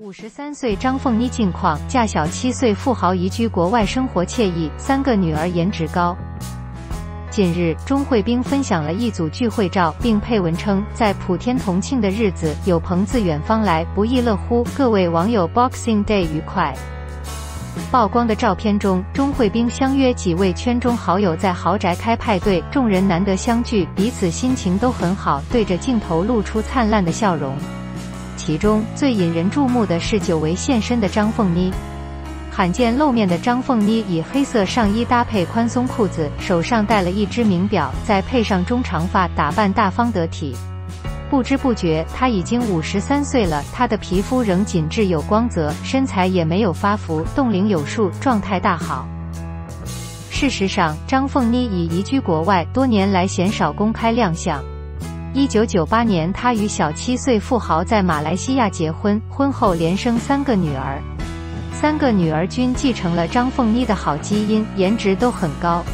五十三岁张凤妮近况：嫁小七岁富豪，移居国外，生活惬意，三个女儿，颜值高。近日，钟慧冰分享了一组聚会照，并配文称：“在普天同庆的日子，有朋自远方来，不亦乐乎？各位网友，Boxing Day 愉快！”曝光的照片中，钟慧冰相约几位圈中好友在豪宅开派对，众人难得相聚，彼此心情都很好，对着镜头露出灿烂的笑容。其中最引人注目的是久违现身的张凤妮，罕见露面的张凤妮以黑色上衣搭配宽松裤子，手上戴了一只名表，再配上中长发，打扮大方得体。不知不觉，她已经五十三岁了，她的皮肤仍紧致有光泽，身材也没有发福，冻龄有数，状态大好。事实上，张凤妮已移居国外，多年来鲜少公开亮相。一九九八年，他与小七岁富豪在马来西亚结婚，婚后连生三个女儿，三个女儿均继承了张凤妮的好基因，颜值都很高。